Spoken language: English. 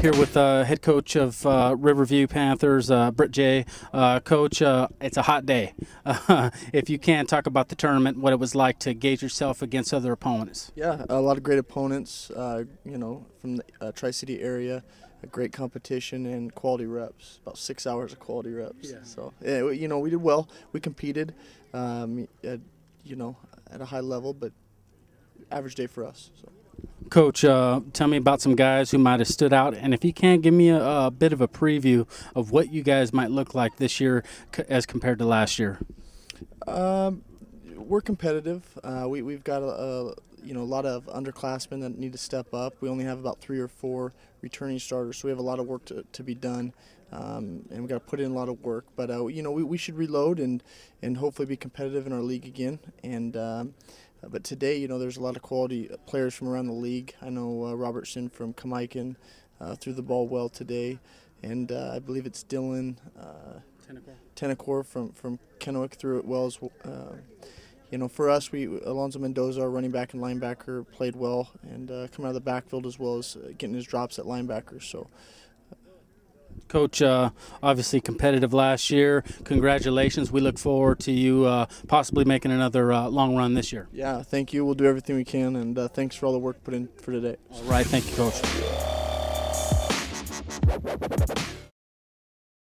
here with uh, head coach of uh, Riverview Panthers, uh, Brett Jay. Uh, coach, uh, it's a hot day. if you can talk about the tournament, what it was like to gauge yourself against other opponents. Yeah, a lot of great opponents. Uh, you know, from the Tri City area, a great competition and quality reps. About six hours of quality reps. Yeah. So yeah, you know, we did well. We competed. Um, at, you know, at a high level, but average day for us. So. Coach, uh, tell me about some guys who might have stood out, and if you can, give me a, a, bit of a preview of what you guys might look like this year as compared to last year. Um, we're competitive. Uh, we we've got a, a, you know a lot of underclassmen that need to step up. We only have about three or four returning starters, so we have a lot of work to, to be done. Um, and we got to put in a lot of work. But uh, you know, we, we should reload and and hopefully be competitive in our league again. And um, uh, but today, you know, there's a lot of quality players from around the league. I know uh, Robertson from Kamiakin uh, threw the ball well today, and uh, I believe it's Dylan uh, Tenacor from from Kennewick threw it well as uh, you know, for us, we Alonso Mendoza, our running back and linebacker, played well and uh, coming out of the backfield as well as getting his drops at linebacker. So Coach, uh, obviously competitive last year. Congratulations. We look forward to you uh, possibly making another uh, long run this year. Yeah, thank you. We'll do everything we can, and uh, thanks for all the work put in for today. All right. Thank you, Coach.